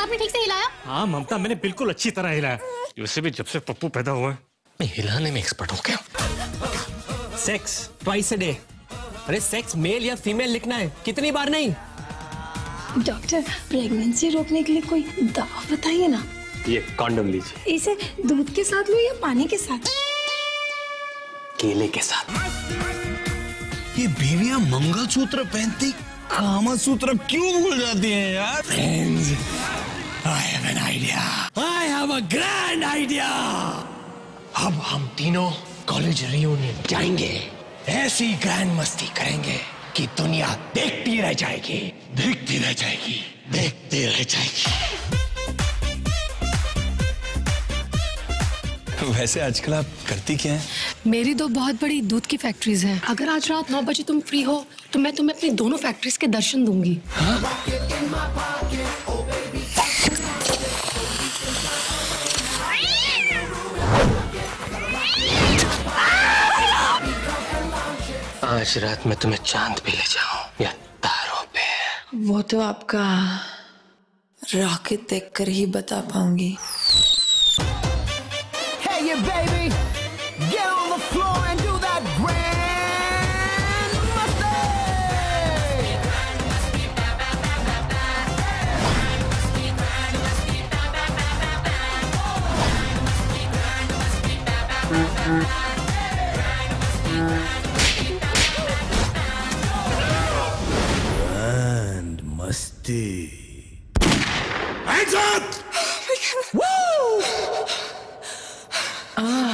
आपने ठीक से हिलाया? हाँ ममता मैंने बिल्कुल अच्छी तरह हिलाया। वैसे भी जब से पप्पू पैदा हुआ मैं हिलाने में एक्सपर्ट हूँ क्या? सेक्स ट्वाइस अ डे अरे सेक्स मेल या फीमेल लिखना है। कितनी बार नहीं? डॉक्टर प्रेगनेंसी रोकने के लिए कोई दवा बताइए ना। ये कॉन्डम लीजिए। इसे दूध के साथ लो या पानी के साथ? केले के साथ। ये बीवियाँ मंगलसूत्र पहनती कामा सूत्र क्यों भूल जाती हैं यार? Friends I have an idea I have a grand idea अब हम तीनों कॉलेज रियूनियन जाएँगे। ऐसी ग्रैंड मस्ती करेंगे कि दुनिया देखती रह जाएगी। देखती रह जाएगी। देखती रह जाएगी। वैसे आजकल आप करती क्या हैं? मेरी दो बहुत बड़ी दूध की फैक्ट्रीज हैं। अगर आज रात नौ बजे तुम फ्री हो तो मैं तुम्हें अपनी दोनों फैक्ट्रीज के दर्शन दूँगी। आज रात मैं तुम्हें चाँद पे ले जाऊँ या तारों पे। वो तो आपका रॉकेट देखकर ही बता पाऊँगी। empty. Hands up! Oh my god! Woo! ah.